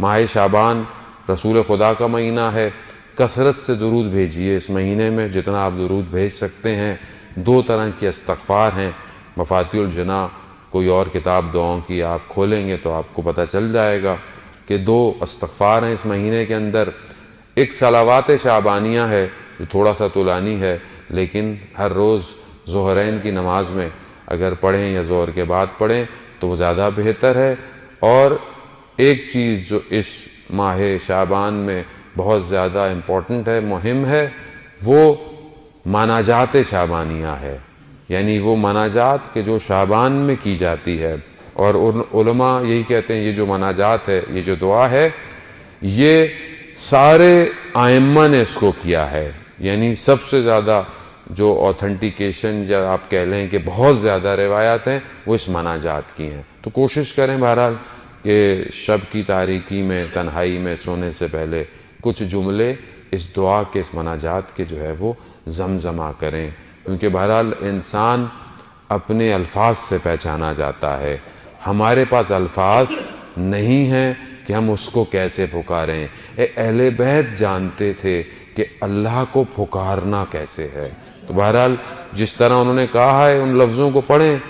माह शाबान, रसूल खुदा का महीना है। कसरत से दरूद भेजिए इस महीने में, जितना आप दरूद भेज सकते हैं। दो तरह की इस्तफ़ार हैं। जना, कोई और किताब दुआओं की आप खोलेंगे तो आपको पता चल जाएगा कि दो इस्तफ़ार हैं इस महीने के अंदर। एक सलावात शाबानिया है, जो थोड़ा सा तुलानी है, लेकिन हर रोज़ जहरैन की नमाज़ में अगर पढ़ें या जोहर के बाद पढ़ें तो वो ज़्यादा बेहतर है। और एक चीज़ जो इस माह शाबान में बहुत ज़्यादा इम्पोर्टेंट है, मुहिम है, वो मनाजात शाबानिया है। यानी वो मनाजात के जो शाबान में की जाती है। और उलमा यही कहते हैं, ये जो मनाजात है, ये जो दुआ है, ये सारे आयम्मा ने इसको किया है। यानी सबसे ज़्यादा जो ऑथेंटिकेशन या आप कह लें कि बहुत ज़्यादा रिवायात हैं, वो इस मनाजात की हैं। तो कोशिश करें बहरहाल कि शब की तारीकी में, तन्हाई में, सोने से पहले कुछ जुमले इस दुआ के, इस मनाजात के जो है वो जमजमा करें। क्योंकि बहरहाल इंसान अपने अल्फाज से पहचाना जाता है। हमारे पास अल्फाज नहीं हैं कि हम उसको कैसे पुकारें। अहले बैत जानते थे कि अल्लाह को पुकारना कैसे है। तो बहरहाल जिस तरह उन्होंने कहा है, उन लफ्ज़ों को पढ़ें।